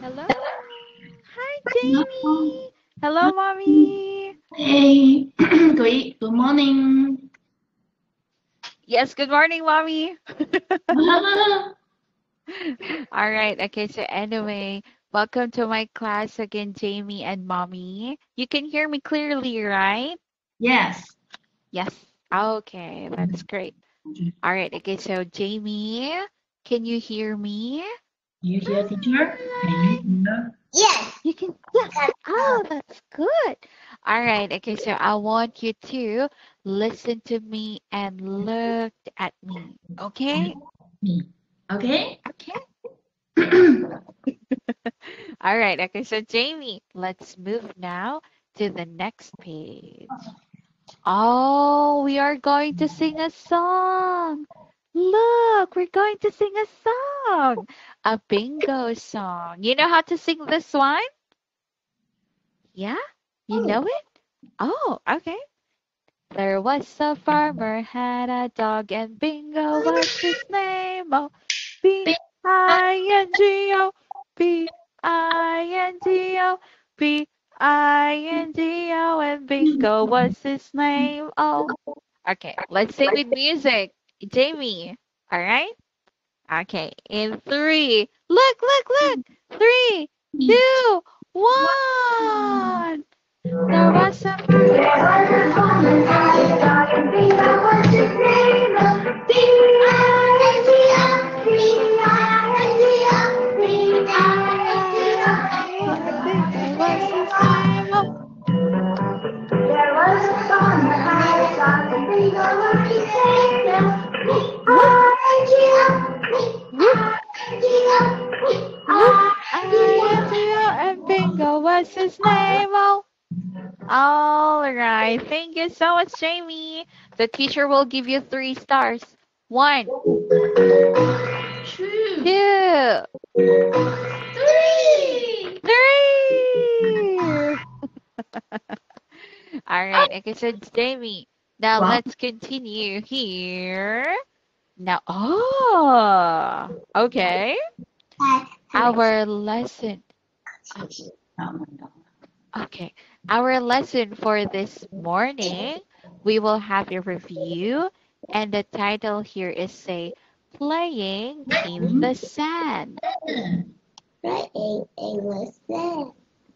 Hello. Hi, Jamie. Hello, mommy. Hey, good, good morning. Yes, good morning, mommy. All right. Okay. So anyway, welcome to my class again, Jamie and mommy. You can hear me clearly, right? yes. Yes. Okay. That's great. Mm-hmm. All right. Okay. So Jamie, can you hear me? You hear teacher? Can you hear? Yes. You can, yes. Oh, that's good. All right. Okay. So I want you to listen to me and look at me. Okay. Me. Okay. Okay. All right. Okay. So Jamie, let's move now to the next page. Oh, we are going to sing a song. Look, we're going to sing a song. A bingo song. You know how to sing this one? Yeah? You oh. know it? Oh, okay. There was a farmer had a dog and Bingo was his name. Oh, B I N G O B I N G O B I N G O and Bingo was his name. Oh, okay. Let's sing with music, Jamie. All right. Okay. In three. Look! Look! Look! Three, two, one. There was a much, Jamie. The teacher will give you three stars. One, Two. two, Three. three. All right. Okay, so it's Jamie. Now Wow. let's continue here. Now, oh, okay. Our lesson. Okay. Our lesson for this morning, we will have a review, and the title here is say playing in the sand.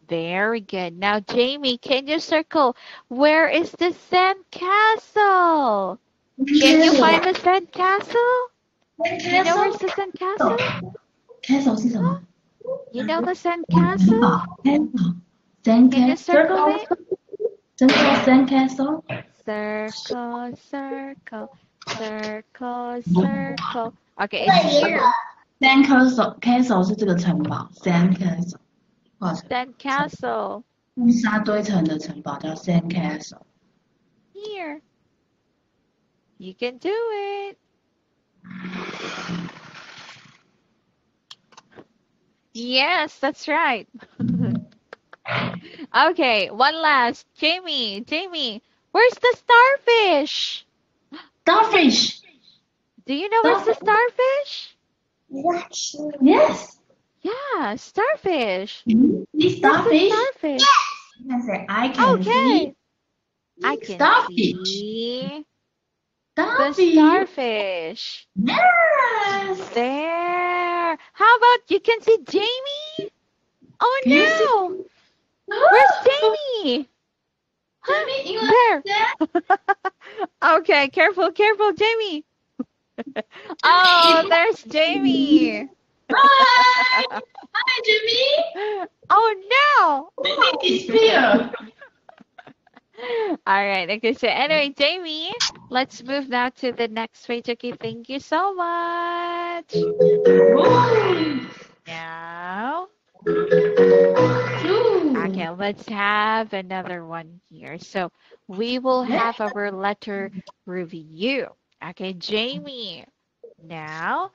Very good. Now, Jamie, can you circle where is the sand castle? Can you find the sand castle? You know where's the sand castle? Castle 是什么？ You know the sand 城 castle? 堡。Castle. Sand Can you circle castle. it? 真的 sand castle？ Circle, circle, circle, circle. Okay, it's here. Sand castle castle 是这个城堡，sand castle，或者 Sand castle. 用沙堆成的城堡叫 sand castle。 Here. You can do it. Yes, that's right. okay, one last. Jamie, Jamie, where's the starfish? Starfish. Do you know mm-hmm. where's the starfish? Yes. Yeah, starfish. The starfish? starfish? I say I can Okay. see I can starfish. see the Starfish. starfish. Yes. There. How about you can see Jamie? Oh Can you see- no. Where's Jamie? Jamie. Okay, careful, careful, Jamie. oh, there's Jamie. Hi. Hi, Jimmy. Oh no. Here. All right. Okay. So anyway, Jamie, let's move now to the next page. Okay. Thank you so much. Now. Okay, let's have another one here. So we will have our letter review. Okay, Jamie. Now,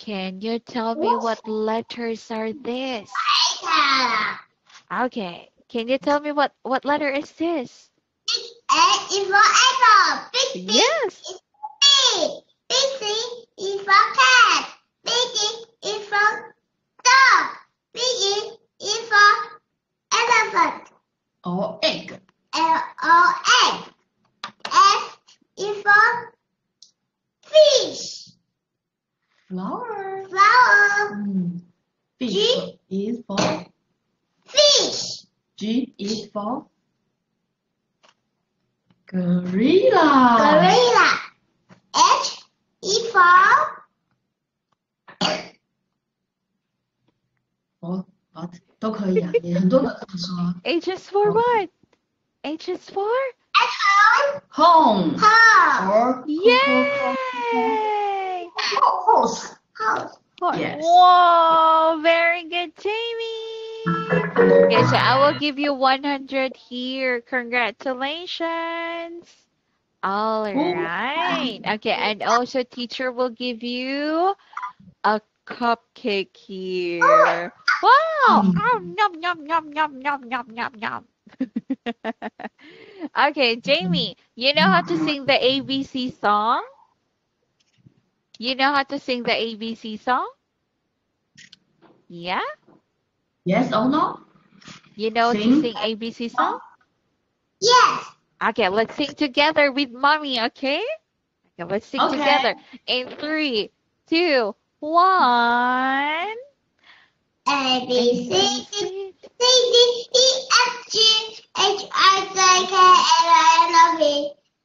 can you tell me what letters are this? Okay. Can you tell me what what letter is this? A is for apple. Big B Yes. Big C is for cat. Big is for dog. Big E or egg. L O N. F is for fish. Flower. Flower. Mm. Fish G. is for Fish. G is for gorilla. Gorilla. H is for 哦，好，都可以啊，也很多个这么说。 H is for what? H is for? Home home. or Yay! horse. House. Yes. Whoa, very good, Jamie. Okay, so I will give you 100 here. Congratulations. All right. Okay, and also teacher will give you a cupcake here. Wow. Mm. Oh, yum, yum, yum, yum, yum, yum, yum, yum. okay, Jamie, you know how to sing the ABC song? You know how to sing the ABC song? Yeah? Yes or no? You know to Sing. sing ABC song? Yes. Okay, let's sing together with mommy, okay? Okay, let's sing Okay. together. In three, two, one. A B C D C D E F G H I J K L M N O P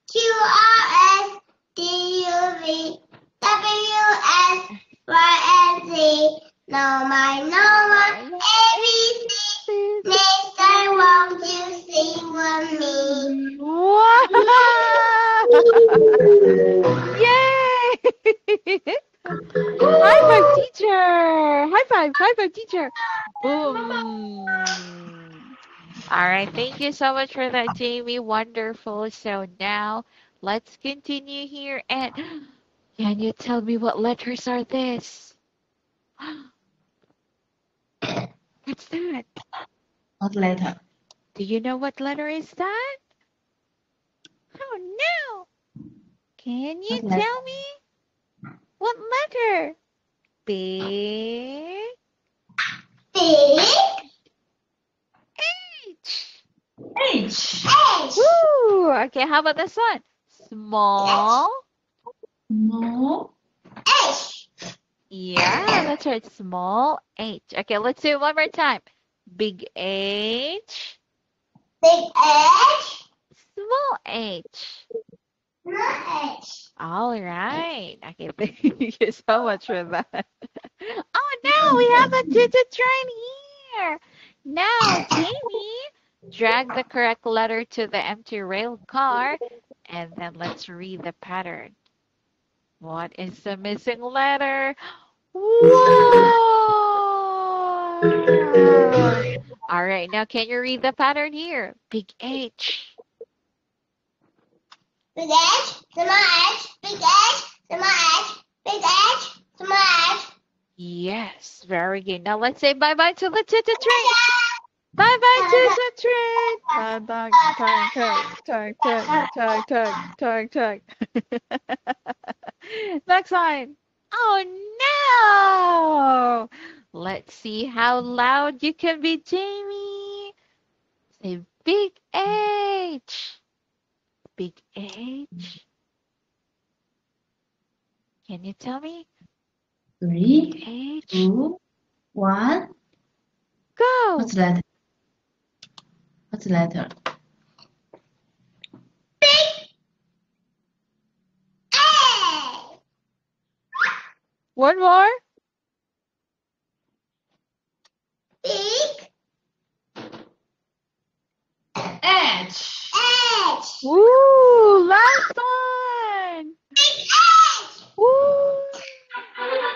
Q R S T U V W X Y and Z. No my no my A B C. Next time won't you sing with me? Wow! Yay! High five, teacher! High five, high five, teacher! Boom! All right, thank you so much for that, Jamie. Wonderful. So now let's continue here. And can you tell me what letters are this? What's that? What letter? Do you know what letter is that? Oh no! Can you What letter? tell me? What letter? Big Big H. H. H. Woo! Okay, how about this one? Small. No. H. Yeah, that's right. Small H. Okay, let's do it one more time. Big H. Big H. Small H. Small H. All right. Okay, thank you so much for that. Oh no, we have a digit train here. Now, Jamie, drag the correct letter to the empty rail car, and then let's read the pattern. What is the missing letter? Whoa! All right, now can you read the pattern here? Big H. Big H. Small H. Big H. Small H. Big H. Small H. Yes, very good. Now let's say bye bye to the digit train. Bye bye to the train. Tug, tug, tug, tug, tug, tug, tug, tug, tug. Next line. Oh no! Let's see how loud you can be, Jamie. Say big H. Big H. Can you tell me? Three, H. two, one. Go. What's letter? What's letter? Big A. One more. Big H. H. Woo! Last one. Big H. Woo!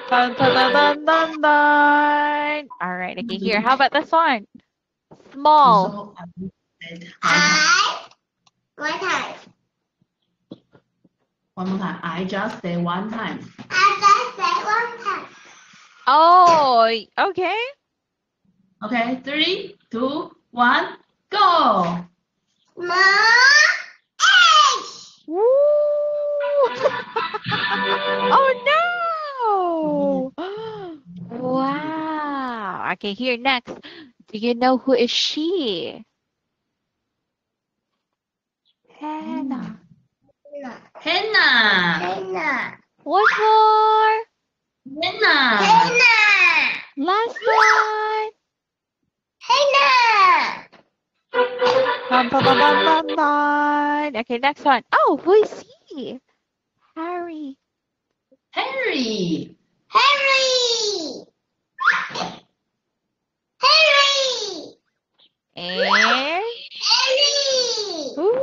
Dun, dun, dun, dun, dun, dun. All right, okay, here. How about this one? Small. I said I. One time. one more time. I just say one time. I just say one time. Oh, okay. Okay, three, two, one, go. Small H. Woo! oh no! Wow. Okay, here next. Do you know who is she? Hannah. Henna. Henna. One more. Henna. Bum, bum, bum. Okay, next one. Oh, who is he? Harry. Harry. Henry. Henry. And Henry. Ooh.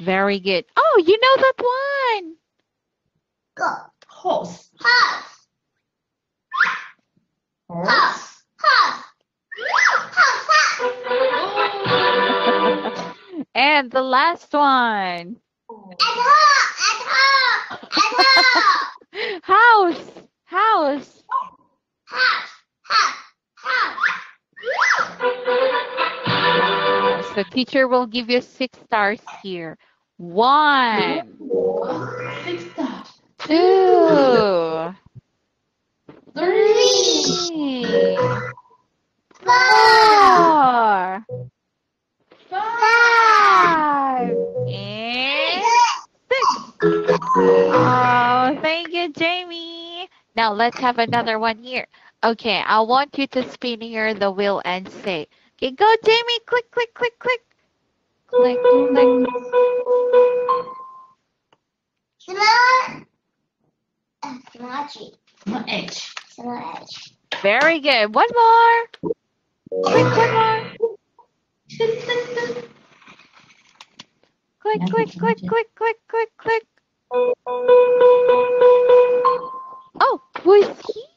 Very good. Oh, you know that one. Go. Horse. Horse. Horse. Horse. Horse. Horse. And the last one. At home. At home. At home. House. House. House. House. House. So teacher will give you six stars here. One, Six stars. two, Three. Four. Five. and six. Oh, thank you, Jamie. Now let's have another one here. Okay, I want you to spin here the wheel and say, okay, go, Jamie. Click, click, click, click. Click, click. Small tree. No H. Edge. Very good. One more. Click, one more. Click, click, click, click, click, click, click. Oh, was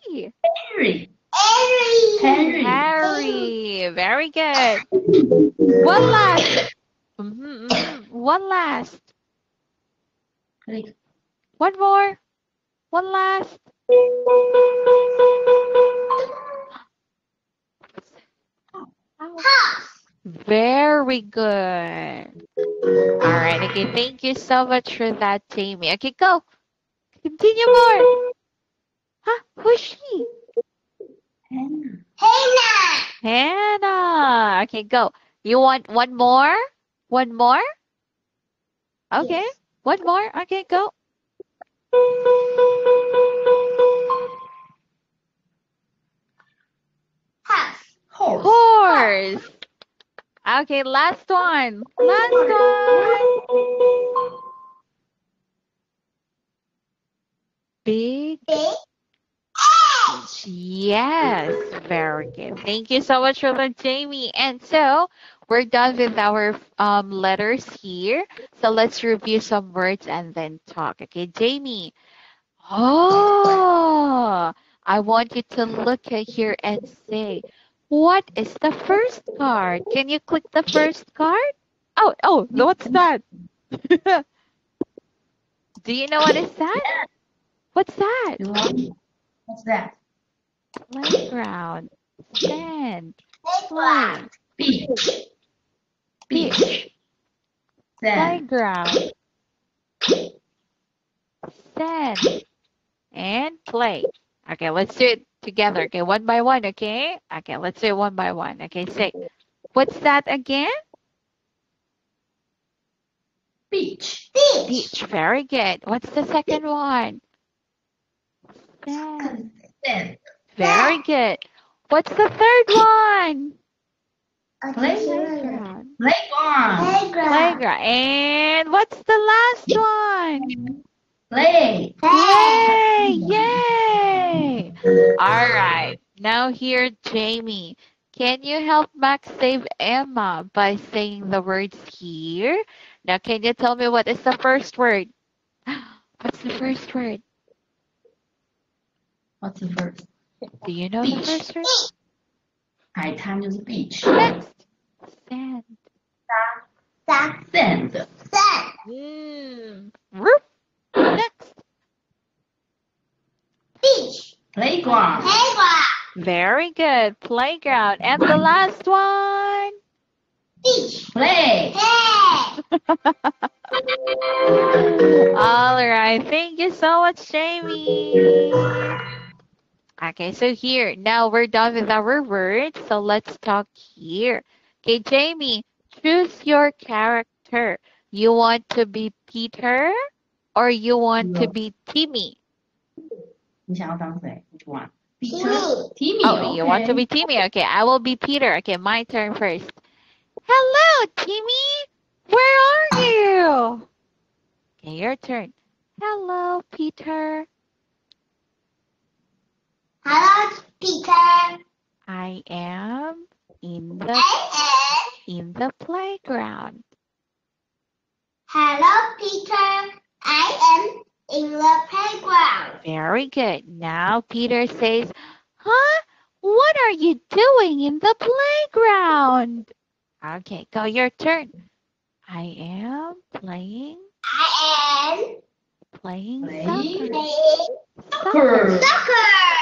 he? Henry. Henry. Henry. Harry. Very good. One last. Mhm, mhm. One last. One more. One last. Very good. All right. Okay. Thank you so much for that, Jamie. Okay, go. Continue more. Huh? Who's she? Hannah. Henna. Hannah. Okay, go. You want one more? One more? Okay. Yes. One more. Okay, go. Horse. Horse. Okay, last one. Last one. Big. Big. Yes, very good. Thank you so much for that, Jamie. And so we're done with our um, letters here. So let's review some words and then talk. Okay, Jamie. Oh, I want you to look at here and say, what is the first card? Can you click the first card? Oh, oh, what's that? Do you know what is that? What's that? What's that? Playground. Sand. Playground. Beach. Beach. Sand. Playground. Sand. And play. Okay, let's do it together. Okay, one by one. Okay. Okay, let's do it one by one. Okay, say, what's that again? Beach. Beach. Beach. Very good. What's the second one? Sand. Sand. Very good. What's the third one? Playground. Playground. Playground. Playground. Playground. And what's the last one? Play. Play. Yay. All right. Now here, Jamie. Can you help Max save Emma by saying the words here? Now, can you tell me what is the first word? What's the first word? What's the first? Do you know beach. the first word? I time is beach. Next. Sand. Sand. Sand. Sand. Sand. Mm. Whoop. Next. Beach. Playground. Playground. Very good. Playground. And the last one. Beach. Play. Hey. All right. Thank you so much, Jamie. Okay, so here, now we're done with our words. So let's talk here. Okay, Jamie, choose your character. You want to be Peter or you want to Yeah. be Timmy? 你想要当谁？Which one? Timmy. Timmy. Oh, you want to okay. be Timmy? Okay, I will be Peter. Okay, my turn first. Hello, Timmy. Where are you? Okay, your turn. Hello, Peter. Hello, Peter. I am in the I am. in the playground. Hello, Peter. I am in the playground. Very good. Now Peter says, Huh? What are you doing in the playground? Okay, go your turn. I am playing. I am playing, playing soccer. Soccer. Soccer.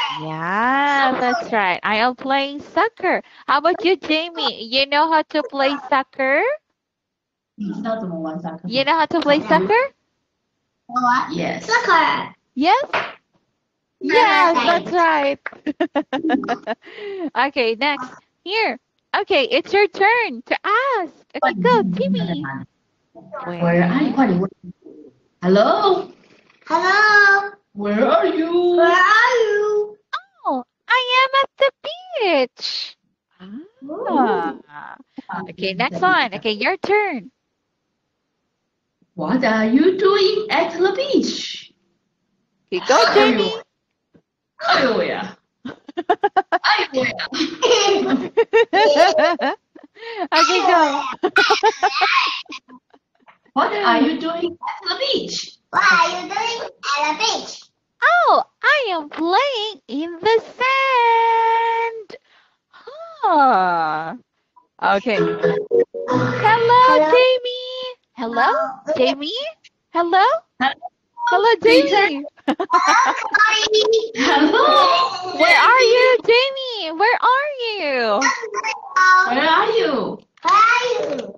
Yeah, that's right. I am playing soccer. How about you, Jamie? You know how to play soccer? You know how to play soccer? Yes. Yes? Yes, that's right. okay, next. Here. Okay, it's your turn to ask. Okay, go, Timmy. Where are you? Hello? Hello? Where are you? Where are you? Oh, I am at the beach. Ah. Okay, next one. Okay, your turn. What are you doing at the beach? He goes. go Jamie. Oh yeah. I will. I go. what are you doing at the beach? What are you doing at the beach? Oh, I am playing in the sand. Huh. Okay. Hello, Hello. Jamie. Hello, Jamie. Hello. Hello, Hello Jamie. Hello. Where are you, Jamie? Where are you? Where are you? Where are you?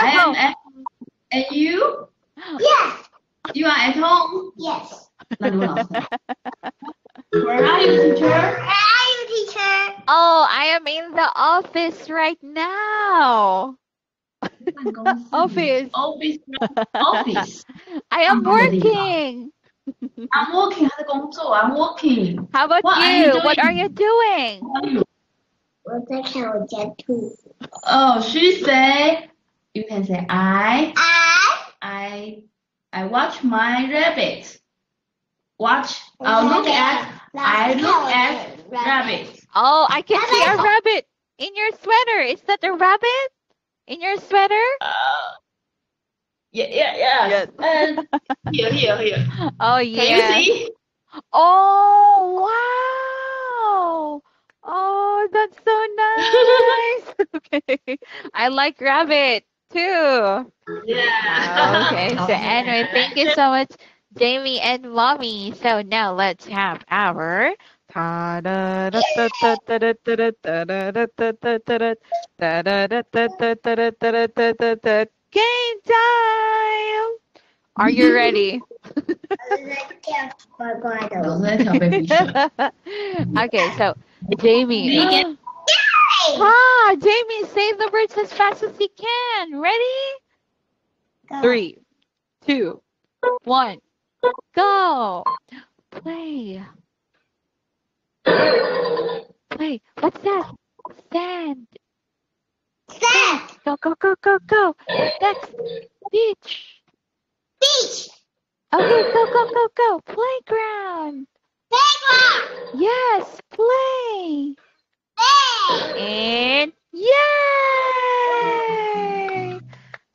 I am at, and you? Yes. You are at home? Yes. Where are you, teacher? Where are you, teacher? Oh, I am in the office right now 办公室 Office. Office. Office. I am Oh, there you go. working. I'm working. 他在工作。I'm working. How about What are you you? What are doing? you doing? How are you? 我在看我家兔。 Oh, she say. You can say I. I I. I watch my rabbit. Watch. Uh, look at. I look at rabbit. Oh, I can see a Rabbit. rabbit in your sweater. Is that a rabbit In your sweater? Uh, yeah, yeah, yeah. Yes. And here, here, here. Oh, yeah. Can you see? Oh, wow. Oh, that's so nice. okay. I like rabbit too. Yeah. Okay. So anyway, thank you so much, Jamie and Mommy. So now let's have our Game time! Are you ready? okay, so Jamie. Ah, Jamie, say the words as fast as you can. Ready? Three, two, one, go. Play. Play. What's that? Sand. Sand. Go, go, go, go, go. Next. Beach. Beach. Okay, go, go, go, go. Playground. Playground. Yes, play. Play. And yay!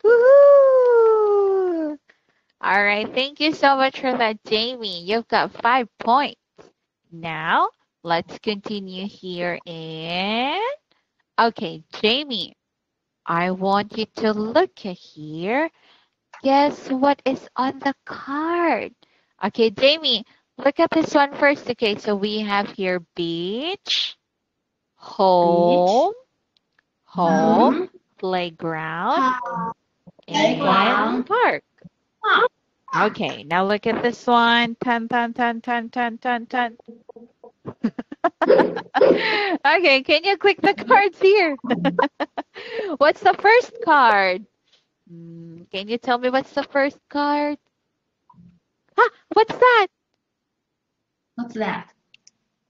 Woohoo! All right, thank you so much for that, Jamie. You've got five points. Now, let's continue here and okay, Jamie, I want you to look at here. Guess what is on the card? Okay, Jamie, look at this one first. Okay, so we have here beach, home, home, Mhm. playground, and Playground. park. Park. Okay, now look at this one. Ten, ten, ten, ten, ten, ten, ten. okay, can you click the cards here? what's the first card? Mm, can you tell me what's the first card? Ah, what's that? What's that?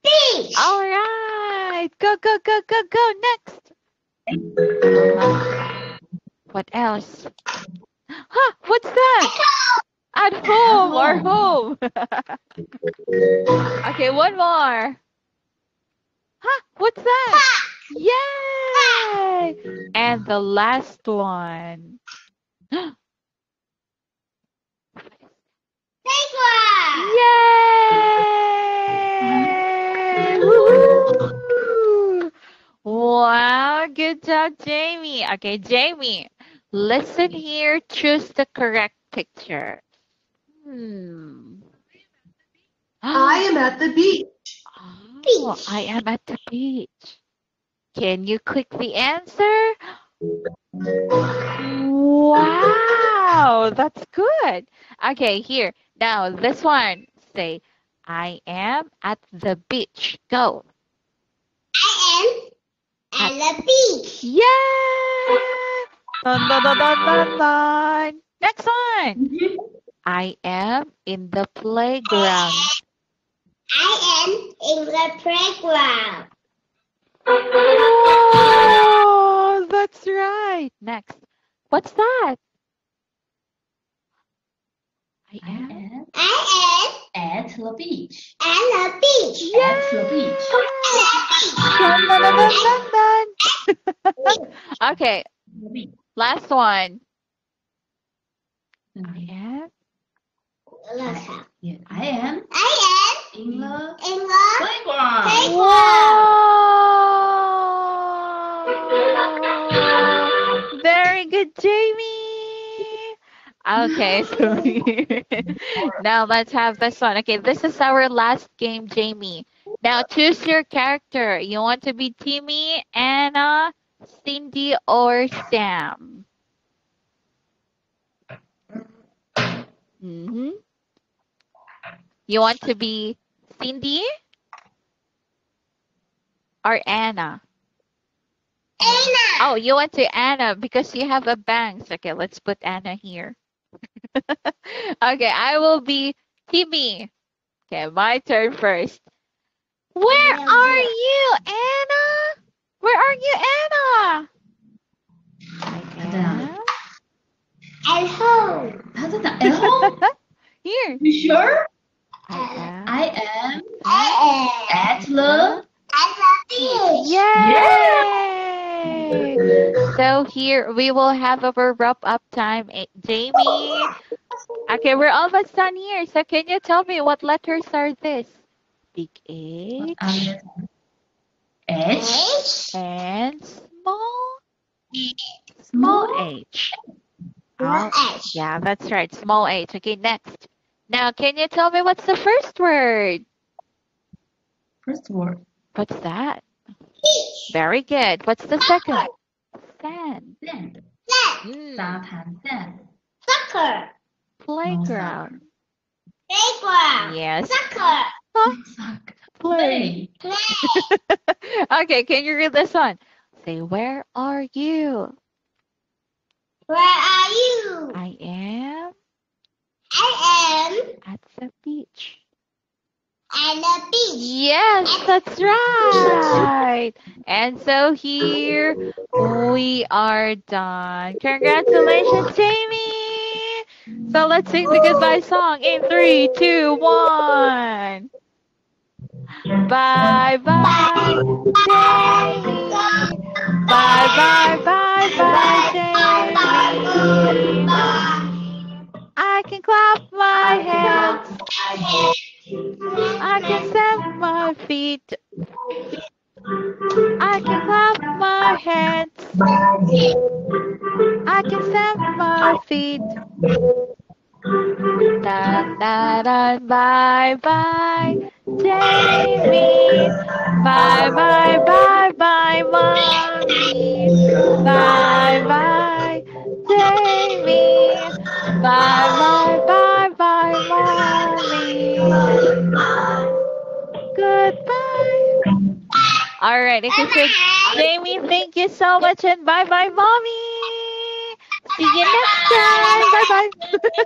Beach. All right, go, go, go, go, go. Next. What else? Huh, what's that? At home or home. okay, one more. Huh, what's that? Yay! And the last one. Yay! Wow, good job, Jamie. Okay, Jamie, listen here. Choose the correct picture. Hmm. I am at the beach. Oh, I am at the beach. Can you click the answer? Wow, that's good. Okay, here. Now, this one. Say, I am at the beach. Go. I am at the beach. Yeah! Dun, dun, dun, dun, dun, dun. Next one. Mhm. I am in the playground. I am in the playground. Oh, that's right. Next. What's that? I am. I am. am at the beach. at the beach. At the beach. Dun, dun, dun, dun, dun, dun. okay, last one. I am. Let's have- Yeah, I am I in the am in the playground. Wow! Very good, Jamie. Okay, so now let's have this one. Okay, this is our last game, Jamie. Now choose your character. You want to be Timmy, Anna, Cindy, or Sam? Mm-hmm. You want to be Cindy or Anna? Anna. Oh, you want to Anna because you have a bangs. Okay, let's put Anna here. okay, I will be Timmy. Okay, my turn first. Where Yeah, are you, Anna? Where are you, Anna? Anna. At home. At home? Here. You sure? I am. I am I am at the at the beach. Yay! So here we will have our wrap up time. Eh, Jamie. Okay, we're almost done here. So can you tell me what letters are this? Big H H H. and small small small H. Small Oh, H. yeah, that's right. Small H. Okay, next. Now, can you tell me what's the first word? First word. What's that? Beach. Very good. What's the second? Sand. Sand. Land. Mm, sand. Soccer. playground. Playground. Yes. Soccer. Soccer. Play. Play. okay, can you read this one? Say, where are you? Where are you? I am I am at the beach. The beach. Yes, that's right. And so here we are done. Congratulations, Jamie. So let's sing the goodbye song in three, two, one. Bye bye, Jamie. Bye bye bye bye, Jamie. I can clap my hands. I can stamp my feet. I can clap my hands. I can stamp my feet. Dun, dun, dun, bye bye, Jamie. Bye bye bye bye, mommy. Bye bye, Jamie. Bye bye bye bye, mommy. Goodbye. All right. Okay, so Bye-bye. Jamie, thank you so much and bye bye, mommy. See you next time. Bye bye.